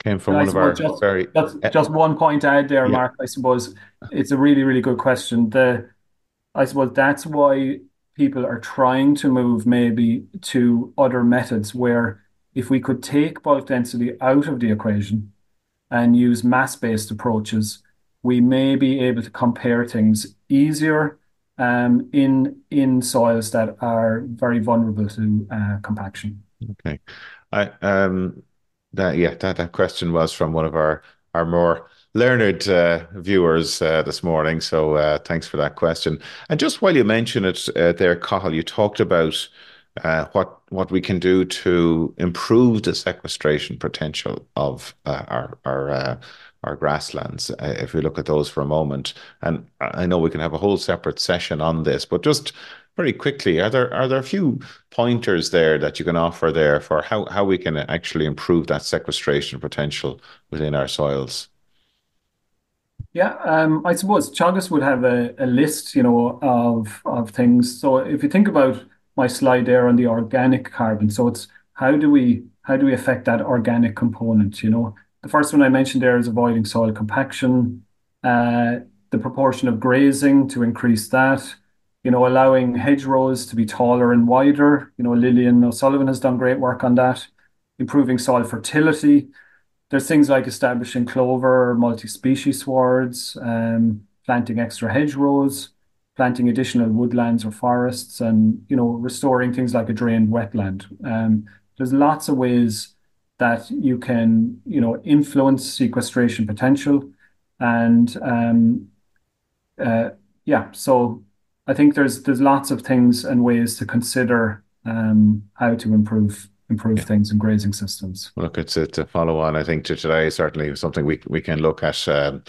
Speaker 1: Came from one of our
Speaker 2: just,
Speaker 1: very
Speaker 2: just, just one point to add there, yeah. Mark. I suppose it's a really, really good question. The I suppose that's why people are trying to move maybe to other methods where if we could take bulk density out of the equation and use mass-based approaches, we may be able to compare things easier um, in soils that are very vulnerable to uh, compaction.
Speaker 1: Okay, I um that yeah that question was from one of our our more learned uh, viewers uh, this morning. So thanks for that question. And just while you mention it there, Cathal, you talked about what what we can do to improve the sequestration potential of our our grasslands. if we look at those for a moment, and I know we can have a whole separate session on this, but just very quickly, are there are there a few pointers there that you can offer there for how how we can actually improve that sequestration potential within our soils?
Speaker 2: Yeah, um, I suppose Teagasc would have a, a list, you know, of of things. So if you think about my slide there on the organic carbon, so it's how do we how do we affect that organic component? You know, the first one I mentioned there is avoiding soil compaction, uh, the proportion of grazing to increase that. You know, allowing hedgerows to be taller and wider. You know, Lilian O'Sullivan has done great work on that. Improving soil fertility there's things like establishing clover, multi-species swards, um, planting extra hedgerows, planting additional woodlands or forests, and you know restoring things like a drained wetland. Um, there's lots of ways that you can you know influence sequestration potential, and um, uh, yeah, so I think there's there's lots of things and ways to consider um, how to improve improve things in grazing systems.
Speaker 1: Look, it's a, follow on, I think, to today. Certainly something we, we can look at. Um,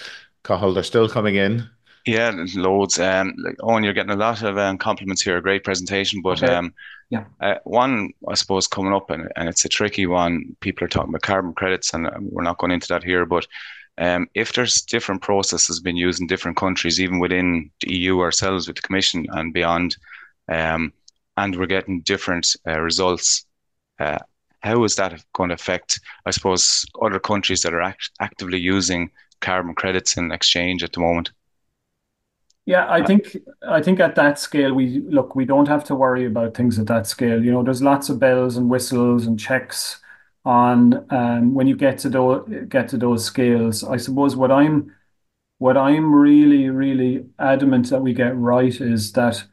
Speaker 1: Cathal, they're still coming in.
Speaker 3: Yeah, loads. Um, like, Owen, you're getting a lot of um, compliments here. Great presentation, but okay. um,
Speaker 2: yeah,
Speaker 3: uh, one I suppose coming up, and, and it's a tricky one. People are talking about carbon credits, and um, we're not going into that here. But um, if there's different processes being used in different countries, even within the EU ourselves with the Commission and beyond, um, and we're getting different uh, results uh, how is that going to affect, I suppose, other countries that are act- actively using carbon credits in exchange at the moment?
Speaker 2: Yeah, I think I think at that scale we look we don't have to worry about things at that scale. You know, there's lots of bells and whistles and checks on um, when you get to those get to those scales. I suppose what I'm what I'm really really adamant that we get right is that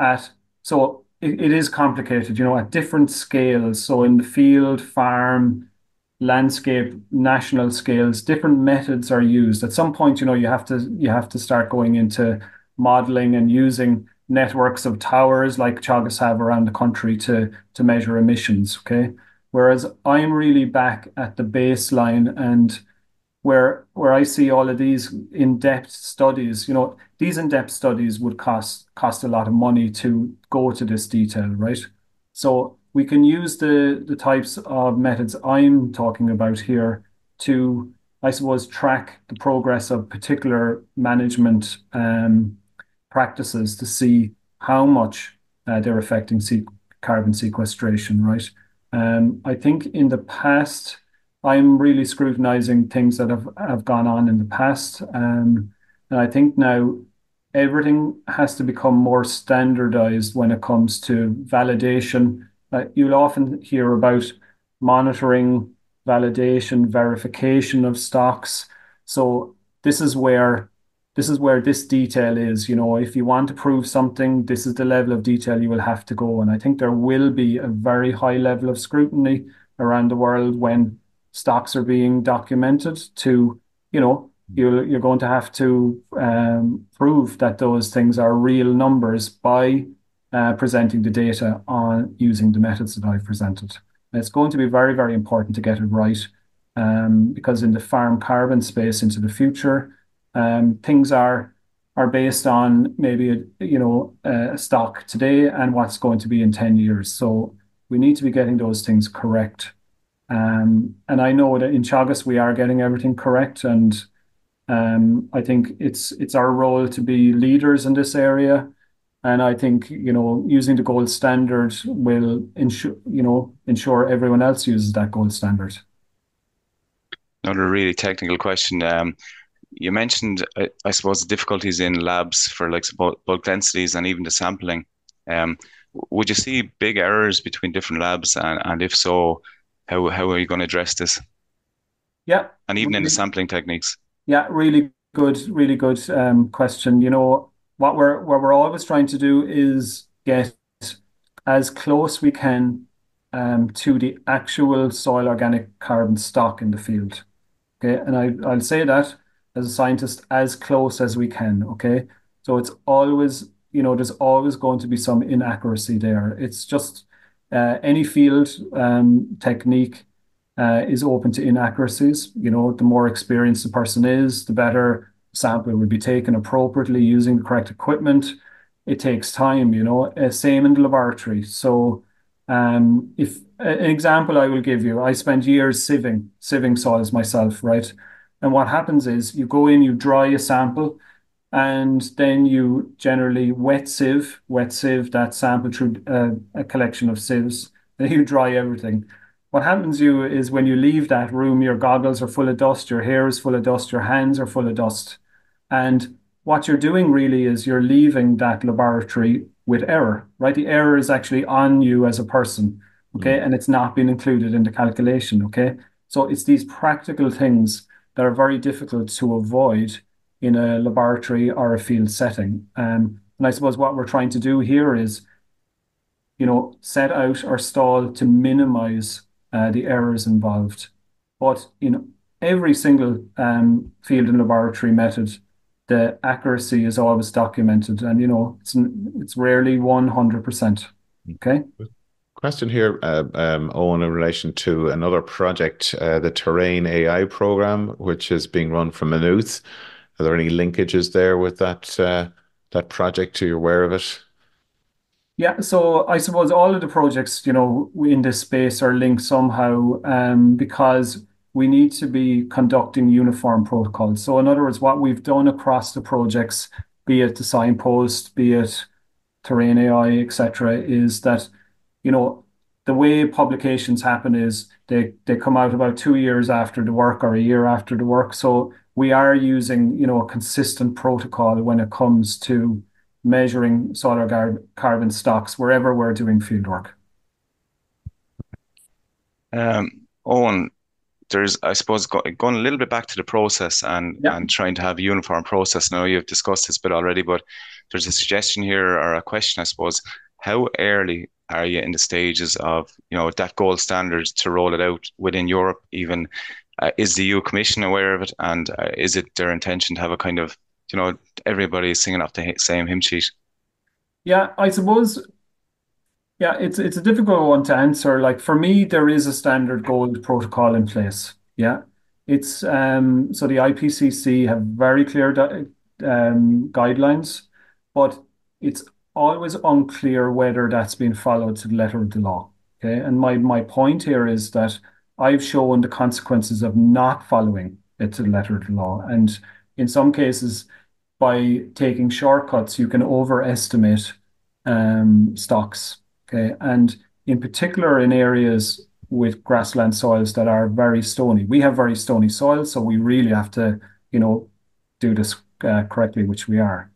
Speaker 2: at so it, it is complicated, you know, at different scales. So in the field, farm, landscape, national scales, different methods are used. At some point, you know, you have to you have to start going into modeling and using networks of towers like Teagasc have around the country to to measure emissions. Okay. Whereas I'm really back at the baseline and where where I see all of these in-depth studies, you know, these in-depth studies would cost cost a lot of money to go to this detail, right? So we can use the the types of methods I'm talking about here to, I suppose, track the progress of particular management um, practices to see how much uh, they're affecting carbon sequestration, right? Um, I think in the past, I'm really scrutinizing things that have, have gone on in the past. Um, and I think now everything has to become more standardized when it comes to validation. You'll often hear about monitoring, validation, verification of stocks. So this is where this is where this detail is. You know, if you want to prove something, this is the level of detail you will have to go. And I think there will be a very high level of scrutiny around the world when stocks are being documented to, you know, you're, you're going to have to um, prove that those things are real numbers by presenting the data on using the methods that I've presented. It's going to be very, very important to get it right um, because in the farm carbon space into the future, um, things are are based on maybe you know a stock today and what's going to be in 10 years. So we need to be getting those things correct. Um, and I know that in Teagasc we are getting everything correct, and I think it's it's our role to be leaders in this area. And I think you know using the gold standard will ensure you know ensure everyone else uses that gold standard.
Speaker 3: Another really technical question. Um, you mentioned, I, I, suppose, the difficulties in labs for like bulk densities and even the sampling. Um, would you see big errors between different labs, and, and if so, how how are you going to address this?
Speaker 2: Yeah,
Speaker 3: and even in the sampling techniques.
Speaker 2: Yeah, really good, really good um, question. You know what we're what we're always trying to do is get as close we can um, to the actual soil organic carbon stock in the field. Okay, and I I'll say that as a scientist as close as we can. Okay. So it's always, you know, there's always going to be some inaccuracy there. It's just uh, any field um, technique uh, is open to inaccuracies. You know, the more experienced the person is, the better sample will be taken appropriately using the correct equipment. It takes time, you know, uh, same in the laboratory. So, um, if an example I will give you, I spent years sieving, sieving soils myself, right? And what happens is you go in, you dry a sample, and then you generally wet sieve, wet sieve that sample through uh, a collection of sieves. Then you dry everything. What happens you is when you leave that room, your goggles are full of dust, your hair is full of dust, your hands are full of dust. And what you're doing really is you're leaving that laboratory with error, right? The error is actually on you as a person, okay? Mm. And it's not been included in the calculation, okay? So it's these practical things that are very difficult to avoid in a laboratory or a field setting. Um, and I suppose what we're trying to do here is, you know, set out our stall to minimize the errors involved. But in every single um, field and laboratory method, the accuracy is always documented, and you know, it's it's rarely one hundred percent. Okay.
Speaker 1: Question here, uh, um, Owen, in relation to another project, uh, the Terrain AI program, which is being run from Maynooth. Are there any linkages there with that uh, that project? Are you aware of it?
Speaker 2: Yeah, so I suppose all of the projects, you know, in this space are linked somehow um, because we need to be conducting uniform protocols. So, in other words, what we've done across the projects, be it the signpost, be it Terrain AI, etc., is that you know, the way publications happen is they they come out about two years after the work or a year after the work. So we are using, you know, a consistent protocol when it comes to measuring solar carbon stocks wherever we're doing fieldwork.
Speaker 3: Um, Owen, there's, I suppose, go, going a little bit back to the process and yeah. and trying to have a uniform process. Now you've discussed this bit already, but there's a suggestion here or a question, I suppose how early are you in the stages of you know that gold standard to roll it out within Europe? Even uh, is the EU Commission aware of it, and uh, is it their intention to have a kind of you know everybody is singing off the same hymn sheet?
Speaker 2: Yeah, I suppose. Yeah, it's it's a difficult one to answer. Like for me, there is a standard gold protocol in place. Yeah, it's um so the IPCC have very clear um, guidelines, but it's always unclear whether that's been followed to the letter of the law. Okay. And my, my point here is that I've shown the consequences of not following it to the letter of the law. And in some cases, by taking shortcuts, you can overestimate um, stocks. Okay. And in particular, in areas with grassland soils that are very stony, we have very stony soils. So we really have to, you know, do this uh, correctly, which we are.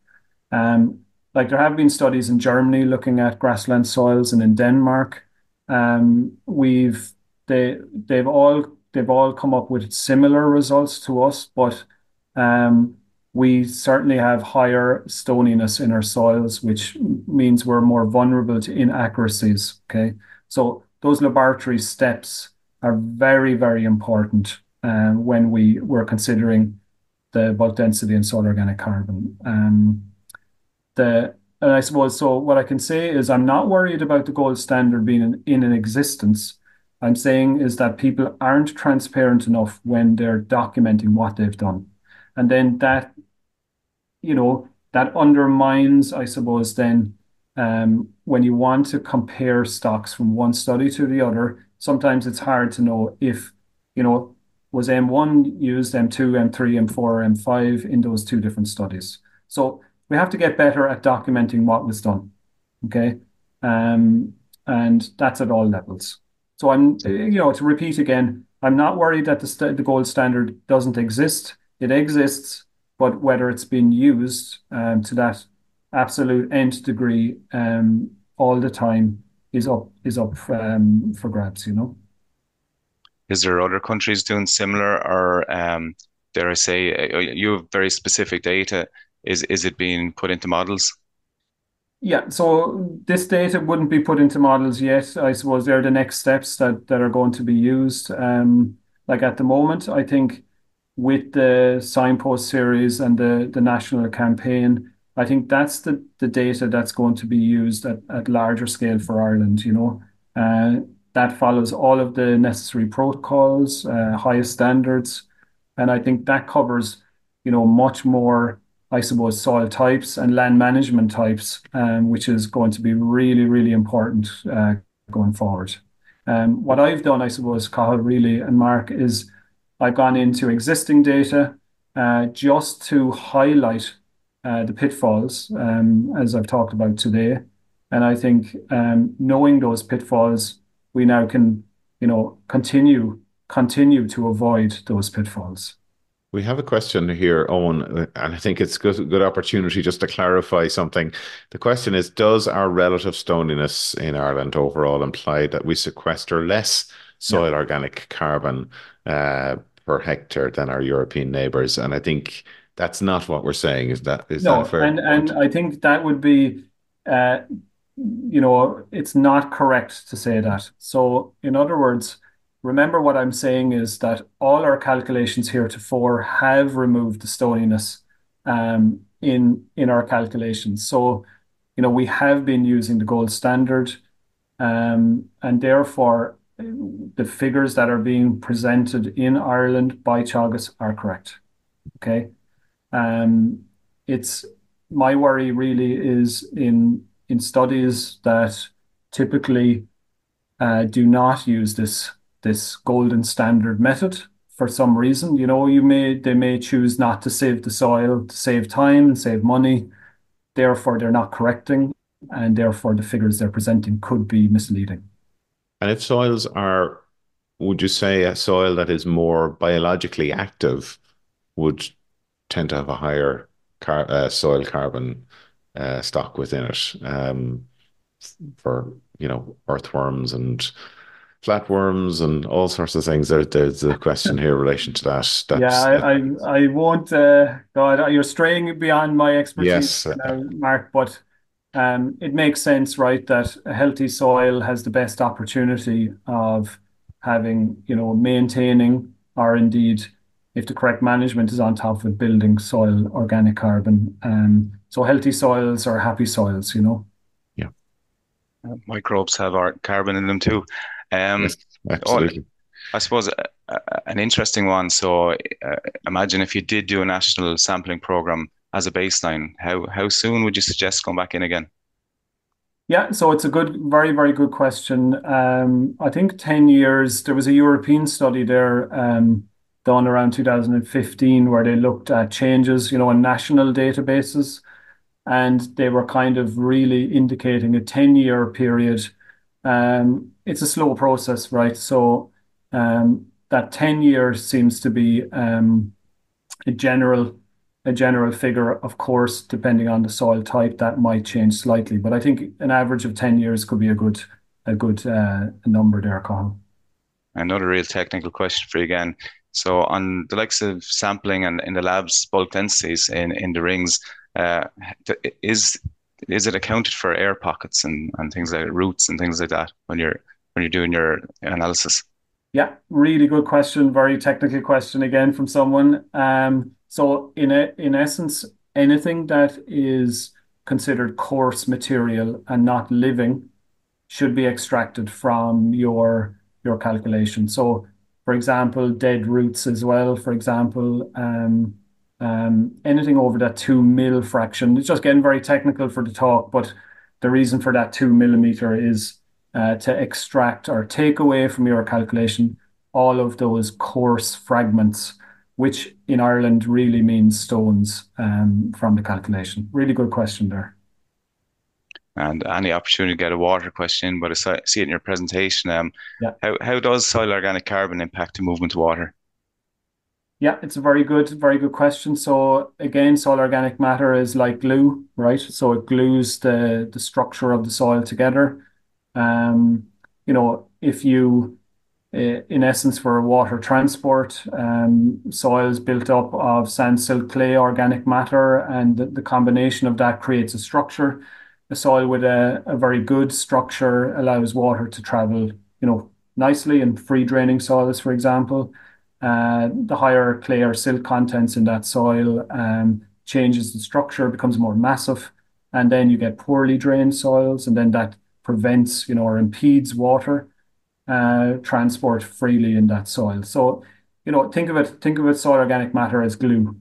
Speaker 2: Um, like there have been studies in Germany looking at grassland soils, and in Denmark, um, we've they they've all they've all come up with similar results to us, but um, we certainly have higher stoniness in our soils, which means we're more vulnerable to inaccuracies. Okay, so those laboratory steps are very very important um, when we were considering the bulk density and soil organic carbon. Um, the and I suppose so. What I can say is I'm not worried about the gold standard being in, existence. I'm saying is that people aren't transparent enough when they're documenting what they've done, and then that, you know, that undermines, I suppose, then um, when you want to compare stocks from one study to the other, sometimes it's hard to know if, you know, was M1 used, M2, M3, M4, M5 in those two different studies. So we have to get better at documenting what was done. Okay. Um, and that's at all levels. So I'm, you know, to repeat again, I'm not worried that the, st- the gold standard doesn't exist. It exists, but whether it's been used um, to that absolute nth degree um, all the time is up is up um, for grabs. You know.
Speaker 3: Is there other countries doing similar, or um, dare I say, uh, you have very specific data is is it being put into models?
Speaker 2: Yeah, so this data wouldn't be put into models yet. I suppose they're the next steps that that are going to be used. Um, like at the moment, I think with the signpost series and the national campaign, I think that's the data that's going to be used at, at larger scale for Ireland. You know, uh, that follows all of the necessary protocols, uh, highest standards, and I think that covers you know much more I suppose, soil types and land management types, um, which is going to be really, really important uh, going forward. Um, what I've done, I suppose, Cathal, really, and Mark, is I've gone into existing data uh, just to highlight uh, the pitfalls, um, as I've talked about today. And I think um, knowing those pitfalls, we now can, you know, continue continue to avoid those pitfalls.
Speaker 1: We have a question here, Owen, and I think it's good good opportunity just to clarify something. The question is: Does our relative stoniness in Ireland overall imply that we sequester less soil organic carbon uh, per hectare than our European neighbours? And I think that's not what we're saying. Is that is
Speaker 2: no,
Speaker 1: that fair?
Speaker 2: And and I think that would be, uh, you know, it's not correct to say that. So, in other words remember what I'm saying is that all our calculations heretofore have removed the stoniness um, in in our calculations. So, you know, we have been using the gold standard, um, and therefore the figures that are being presented in Ireland by Teagasc are correct. Okay. Um, it's my worry really is in in studies that typically uh, do not use this this golden standard method for some reason. You know, you may they may choose not to save the soil to save time and save money. Therefore, they're not correcting, and therefore the figures they're presenting could be misleading.
Speaker 1: And if soils are, would you say a soil that is more biologically active would tend to have a higher car, uh, soil carbon uh, stock within it um, for you know earthworms and flatworms and all sorts of things. There, there's a question here in relation to that.
Speaker 2: That's, yeah, I, I, I won't. Uh, God, you're straying beyond my expertise,
Speaker 1: yes,
Speaker 2: now, Mark. But it makes sense, right, that a healthy soil has the best opportunity of having, you know, maintaining or indeed if the correct management is on top of building soil organic carbon. Um, so healthy soils are happy soils, you know.
Speaker 1: Yeah.
Speaker 3: Microbes have our carbon in them too.
Speaker 1: Um, yes, absolutely. Oh,
Speaker 3: I suppose uh, uh, an interesting one. So uh, imagine if you did do a national sampling program as a baseline, how how soon would you suggest going back in again?
Speaker 2: Yeah, so it's a good, very, very good question. Um, I think 10 years, there was a European study there um, done around 2015 where they looked at changes, you know, in national databases. And they were kind of really indicating a 10 year period. Um, it's a slow process, right? So um, that 10 years seems to be um, a general a general figure. Of course, depending on the soil type, that might change slightly. But I think an average of 10 years could be a good a good uh, number there, Colin.
Speaker 3: Another real technical question for you again. So on the likes of sampling and in the labs bulk densities in, in the rings, uh, is is it accounted for air pockets and, and things like roots and things like that when you're when you're doing your analysis?
Speaker 2: Yeah, really good question. Very technical question again from someone. So in a, in essence, anything that is considered coarse material and not living should be extracted from your your calculation. So for example, dead roots as well, for example, um, um, anything over that two mil fraction. It's just getting very technical for the talk, but the reason for that two millimeter is uh, to extract or take away from your calculation all of those coarse fragments, which in Ireland really means stones um, from the calculation. Really good question there
Speaker 3: and any opportunity to get a water question, but I see it in your presentation. Um, yeah. how, how does soil organic carbon impact the movement of water?
Speaker 2: Yeah, it's a very good, very good question. So again, soil organic matter is like glue, right? So it glues the the structure of the soil together. Um, you know, if you, in essence, for water transport, um, soil built up of sand, silt, clay, organic matter, and the, combination of that creates a structure. A soil with a, very good structure allows water to travel, you know, nicely in free draining soils, for example. Uh, the higher clay or silt contents in that soil um, changes the structure, becomes more massive, and then you get poorly drained soils, and then that prevents, you know, or impedes water uh, transport freely in that soil. So, you know, think of it, think of it, soil organic matter as glue.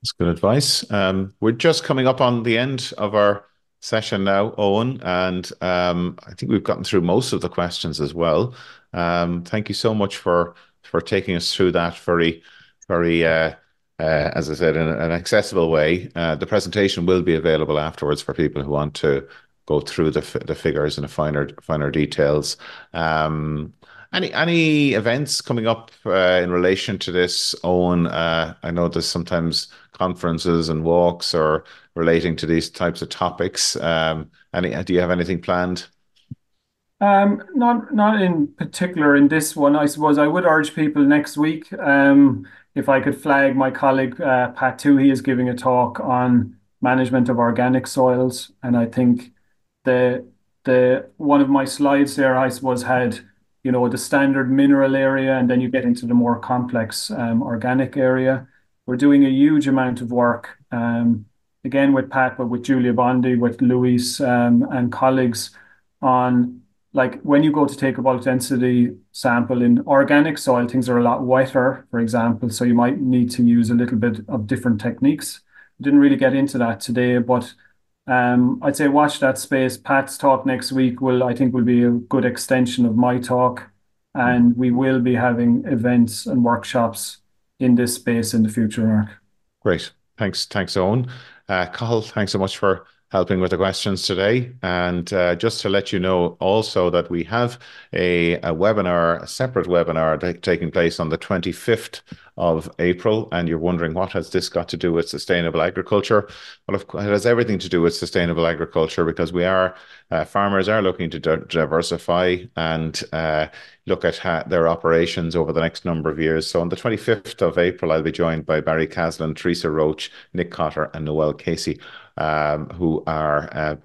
Speaker 1: That's good advice. Um, we're just coming up on the end of our session now, Owen, and um, I think we've gotten through most of the questions as well. Um, thank you so much for for taking us through that very, very, uh, uh, as I said, in an accessible way. Uh, the presentation will be available afterwards for people who want to go through the the figures and the finer finer details. Um, any any events coming up uh, in relation to this, Owen? Uh, I know there's sometimes conferences and walks or relating to these types of topics. Um, any do you have anything planned?
Speaker 2: Um, not not in particular in this one. I suppose I would urge people next week. Um, if I could flag my colleague uh, Pat he is giving a talk on management of organic soils, and I think the the one of my slides there, I suppose, had you know the standard mineral area, and then you get into the more complex um, organic area. We're doing a huge amount of work, um, again with Pat, but with Giulia Bondi, with Luis um, and colleagues on like when you go to take a bulk density sample in organic soil, things are a lot wetter, for example, so you might need to use a little bit of different techniques. Didn't really get into that today, but I'd say watch that space. Pat's talk next week will, I think, will be a good extension of my talk, and we will be having events and workshops in this space in the future, Mark.
Speaker 1: Great. Thanks. Thanks, Owen. Uh, Cathal, thanks so much for helping with the questions today. And uh, just to let you know also that we have a, a webinar, a separate webinar taking place on the 25th of April. And you're wondering, what has this got to do with sustainable agriculture? Well, of course, it has everything to do with sustainable agriculture because we are, uh, farmers are looking to diversify and, uh, look at their operations over the next number of years. So on the 25th of April, I'll be joined by Barry Caslin, Teresa Roach, Nick Cotter, and Noel Casey um, who are uh,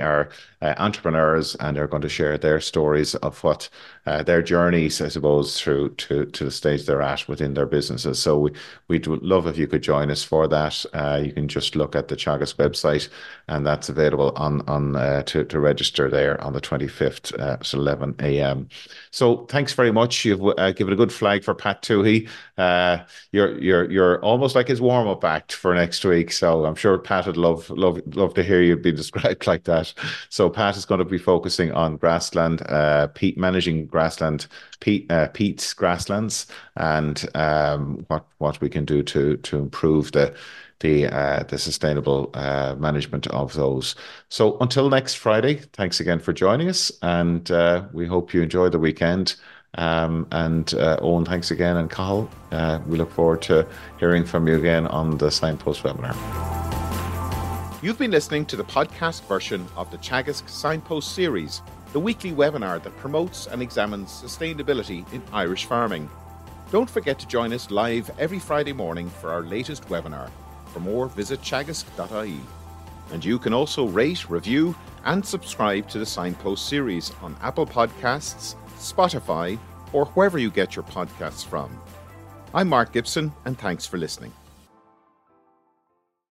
Speaker 1: are uh, entrepreneurs and are going to share their stories of what uh, their journeys, I suppose, through to, to the stage they're at within their businesses. So we, we'd love if you could join us for that. Uh, you can just look at the Teagasc website and that's available on, on uh, to, to register there on the 25th uh, at 11 a.m. So thanks very much. You've uh, given a good flag for Pat Tuohy. Uh, you're, you're, you're almost like his warm-up act for next week. So I'm sure Pat would love, love, love to hear you be described like that. So Pat is going to be focusing on grassland, peat managing grassland, peat, uh, grasslands, and um, what what we can do to to improve the the uh, the sustainable uh, management of those. So until next Friday, thanks again for joining us, and uh, we hope you enjoy the weekend. Um, and uh, Owen, thanks again, and Cathal, uh, we look forward to hearing from you again on the Signpost webinar.
Speaker 4: You've been listening to the podcast version of the Teagasc Signpost series, the weekly webinar that promotes and examines sustainability in Irish farming. Don't forget to join us live every Friday morning for our latest webinar. For more, visit teagasc.ie. And you can also rate, review, and subscribe to the Signpost series on Apple Podcasts, Spotify, or wherever you get your podcasts from. I'm Mark Gibson, and thanks for listening.